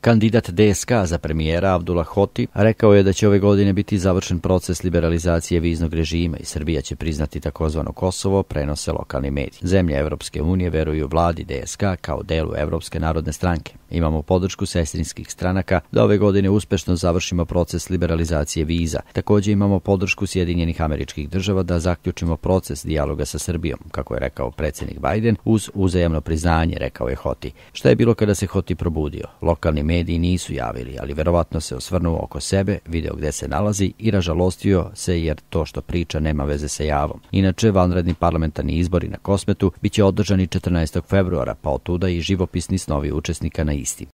Kandidat DSK za premijera Abdullah Hoti rekao je da će ove godine biti završen proces liberalizacije viznog režima i Srbija će priznati takozvano Kosovo, prenose lokalni mediji. Zemlje Evropske unije veruju vladi DSK kao delu Evropske narodne stranke. Imamo podršku sestrinskih stranaka da ove godine uspešno završimo proces liberalizacije viza. Takođe imamo podršku Sjedinjenih američkih država da zaključimo proces dijaloga sa Srbijom, kako je rekao predsednik Biden, uz uzajamno priznanje, rekao je Hoti. Šta je bilo kada se Hoti probudio? Lokalni mediji nisu javili, ali verovatno se osvrnuo oko sebe, video gde se nalazi i ražalostio se jer to što priča nema veze sa javom. Inače, vanredni parlamentarni izbori na Kosmetu biće održani 14. februara, pa otuda i živopisni snovi učesnika na isti.